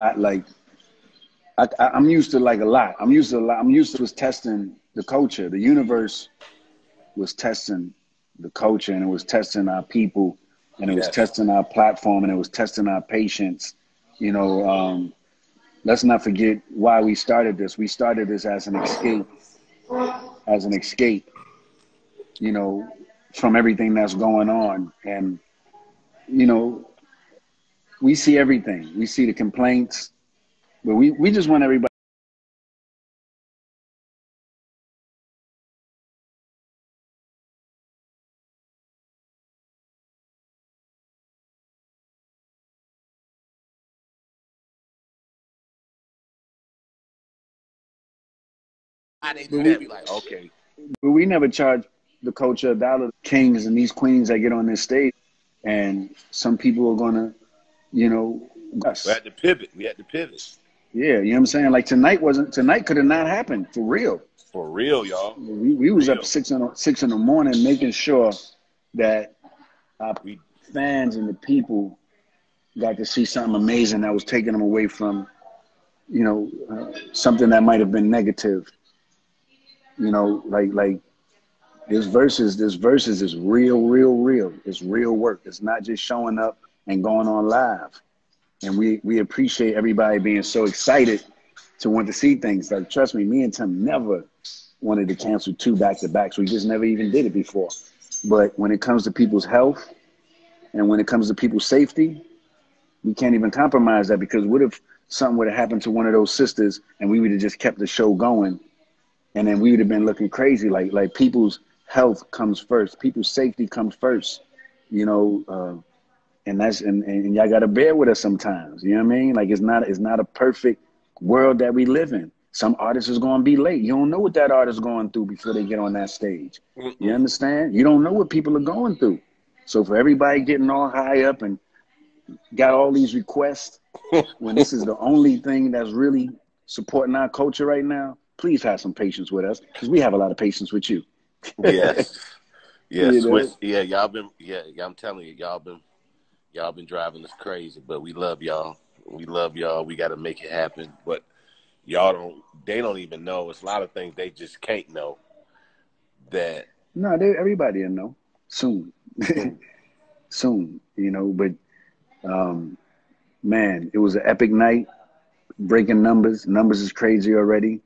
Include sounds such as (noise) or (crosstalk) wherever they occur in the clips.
I, like I, am used to like a lot. I'm used to a lot. I'm used to was testing the culture. The universe was testing the culture, and it was testing our people, and it yes. was testing our platform, and it was testing our patience. You know, um, let's not forget why we started this. We started this as an escape, as an escape. You know, from everything that's going on, and you know, we see everything. We see the complaints but we, we just want everybody. But we, like, okay. But we never charge the culture a dollar. Kings and these queens that get on this stage, and some people are gonna, you know, us. We had to pivot. We had to pivot. Yeah, you know what I'm saying? Like tonight wasn't tonight could have not happened for real. For real, y'all. We we was real. up six in the, six in the morning making sure that our fans and the people got to see something amazing that was taking them away from, you know, uh, something that might have been negative. You know, like like this Verzuz, this Verzuz is real, real, real. It's real work. It's not just showing up and going on live and we we appreciate everybody being so excited to want to see things. Like trust me, me and Tim never wanted to cancel two back to backs. We just never even did it before. But when it comes to people's health and when it comes to people's safety, we can't even compromise that because what if something would have happened to one of those sisters and we would have just kept the show going and then we would have been looking crazy like like people's health comes first people's safety comes first you know uh, and that's and, and y'all gotta bear with us sometimes. You know what I mean? Like it's not it's not a perfect world that we live in. Some artists is gonna be late. You don't know what that artist is going through before they get on that stage. You understand? You don't know what people are going through. So for everybody getting all high up and got all these requests (laughs) when this is the only thing that's really supporting our culture right now, please have some patience with us because we have a lot of patience with you. yes. (laughs) Yes. You know? yeah, y'all been yeah, I'm telling you, y'all been Y'all been driving us crazy, but we love y'all. We love y'all. We got to make it happen. But y'all don't. They don't even know. It's a lot of things they just can't know. That no, they, everybody will know soon. (laughs) soon, you know. But um, man, it was an epic night. Breaking numbers. Numbers is crazy already.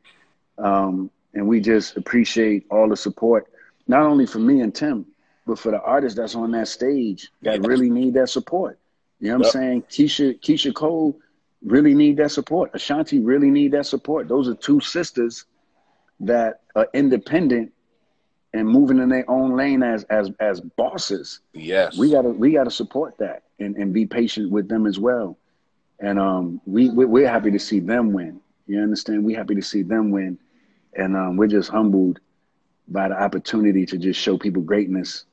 Um, and we just appreciate all the support, not only for me and Tim, but for the artists that's on that stage that yeah. really need that support. You know what yep. I'm saying? Keyshia Keyshia Cole really need that support. Ashanti really need that support. Those are two sisters that are independent and moving in their own lane as as as bosses. Yes. We gotta we gotta support that and, and be patient with them as well. And um we we're happy to see them win. You understand? We're happy to see them win. And um, we're just humbled by the opportunity to just show people greatness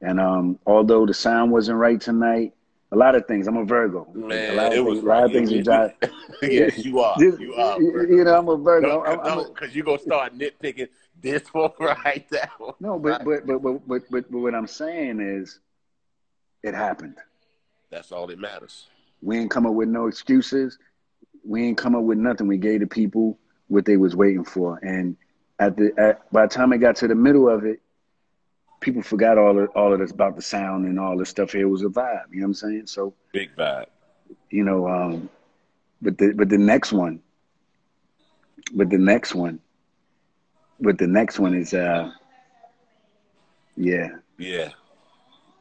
and um, although the sound wasn't right tonight, a lot of things. I'm a Virgo. Man, a lot of it things, was a lot of things you got. yes, you are. You are. You know, I'm a Virgo. No, because you're gonna start nitpicking this (laughs) one right that one. No, but, but but but but but but what I'm saying is, it happened. That's all that matters. We ain't come up with no excuses. We ain't come up with nothing. We gave the people what they was waiting for, and at the at, by the time it got to the middle of it, people forgot all of all of this about the sound and all this stuff. Here it was a vibe. You know what I'm saying? So big vibe. You know, um, but the but the next one, but the next one, but the next one is uh, yeah, yeah,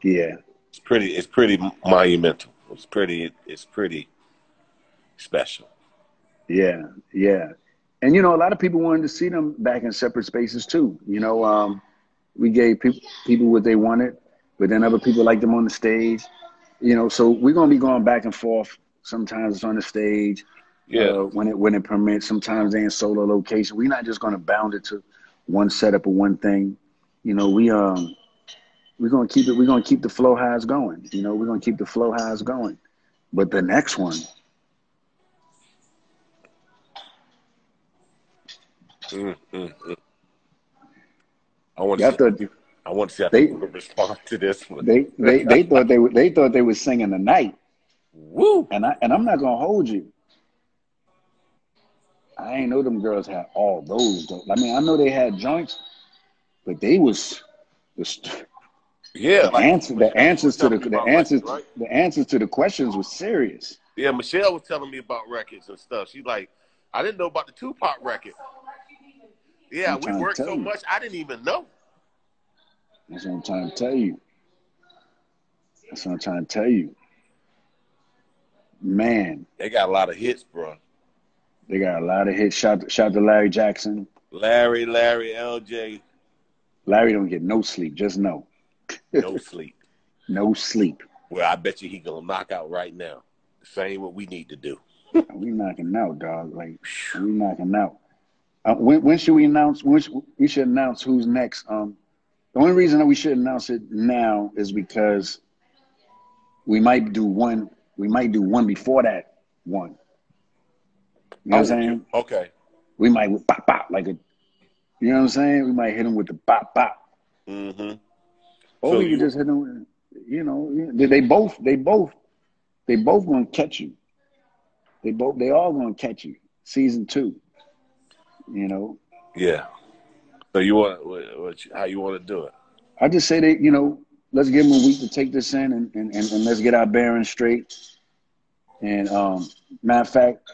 yeah. It's pretty. It's pretty monumental. It's pretty. It's pretty special. Yeah, yeah. And you know, a lot of people wanted to see them back in separate spaces too. You know, um, we gave people people what they wanted, but then other people liked them on the stage. You know, so we're gonna be going back and forth. Sometimes it's on the stage, yeah. Uh, when it when it permits. Sometimes they in solo location. We're not just gonna bound it to one setup or one thing. You know, we um we're gonna keep it. We're gonna keep the flow highs going. You know, we're gonna keep the flow highs going. But the next one. Mm, mm, mm. I want to. Thought, see, I want to see how they, people respond to this one. They they they thought they were they thought they were singing the night. Woo! And I and I'm not gonna hold you. I ain't know them girls had all those though. I mean, I know they had joints, but they was the yeah. The like, answer, the answers to the the answers records, right? the answers to the questions was serious. Yeah, Michelle was telling me about records and stuff. She's like, I didn't know about the Tupac record. Yeah, we worked so you. much, I didn't even know. That's what I'm trying to tell you. That's what I'm trying to tell you. Man. They got a lot of hits, bro. They got a lot of hits. Shout, shout to Larry Jackson. Larry, Larry, LJ. Larry don't get no sleep. Just know. no (laughs) sleep. No sleep. Well, I bet you he gonna knock out right now. Same what we need to do. we knocking out, dog. Like we knocking out. Uh, when, when should we announce? When should, we should announce who's next. Um, the only reason that we should announce it now is because we might do one. We might do one before that one. You know oh, what I'm saying? Okay. We might pop pop like a. You know what I'm saying? We might hit them with the pop pop. Mm-hmm. Or so we could just hit them. You know, they both. They both. They both gonna catch you. They both. They all gonna catch you. Season two. You know. Yeah. So you want what, what, how you want to do it? I just say that you know, let's give them a week to take this in, and, and, and, and let's get our bearings straight. And um, matter of fact,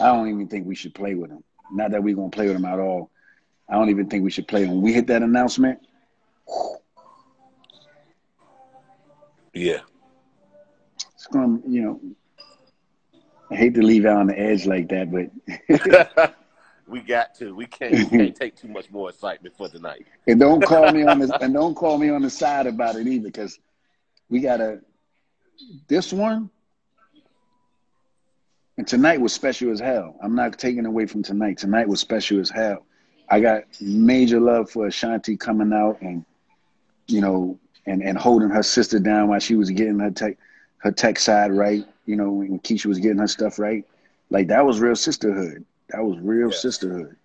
I don't even think we should play with them. Not that we're gonna play with them at all. I don't even think we should play. When we hit that announcement, yeah, it's gonna you know. I hate to leave out on the edge like that, but (laughs) we got to. We can't. We can't (laughs) take too much more excitement for tonight. And don't call me on the (laughs) and don't call me on the side about it either, because we gotta. This one and tonight was special as hell. I'm not taking away from tonight. Tonight was special as hell. I got major love for Ashanti coming out and you know and and holding her sister down while she was getting her tech her tech side right. You know when Keyshia was getting her stuff right. Like that was real sisterhood. That was real sisterhood.